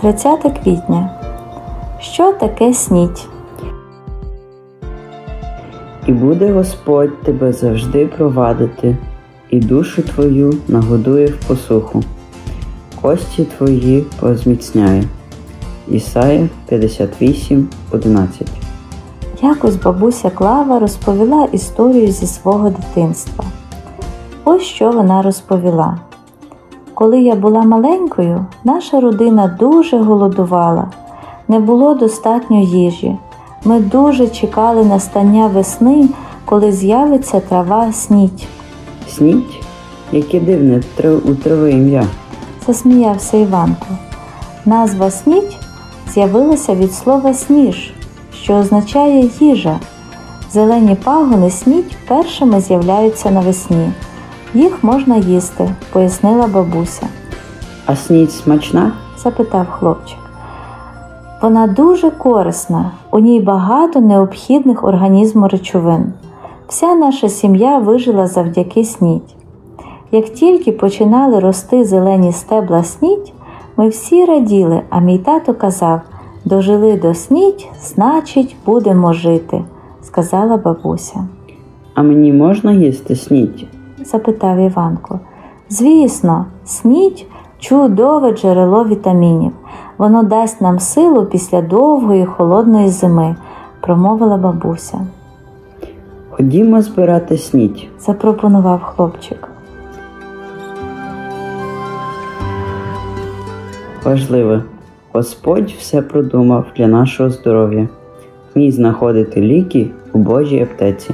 30 квітня. Що таке сніть? І буде Господь тебе завжди провадити, і душу твою нагодує в посуху, кості твої позміцняє. Ісая 58, 11 Якось бабуся Клава розповіла історію зі свого дитинства. Ось що вона розповіла. Коли я була маленькою, наша родина дуже голодувала, не було достатньо їжі. Ми дуже чекали настання весни, коли з'явиться трава сніть. Сніть, яке дивне у трави ім'я. Засміявся Іванко. Назва сніть з'явилася від слова сніж, що означає їжа. Зелені пагони сніть першими з'являються навесні. Їх можна їсти, пояснила бабуся, А сніть смачна? запитав хлопчик. Вона дуже корисна, у ній багато необхідних організму речовин. Вся наша сім'я вижила завдяки сніть. Як тільки починали рости зелені стебла сніть, ми всі раділи, а мій тато казав дожили до сніть, значить, будемо жити, сказала бабуся. А мені можна їсти сніть? Запитав Іванко. Звісно, снідь чудове джерело вітамінів. Воно дасть нам силу після довгої холодної зими, промовила бабуся. Ходімо збирати сніть. Запропонував хлопчик. Важливе. Господь все продумав для нашого здоров'я. Вмій знаходити ліки у Божій аптеці.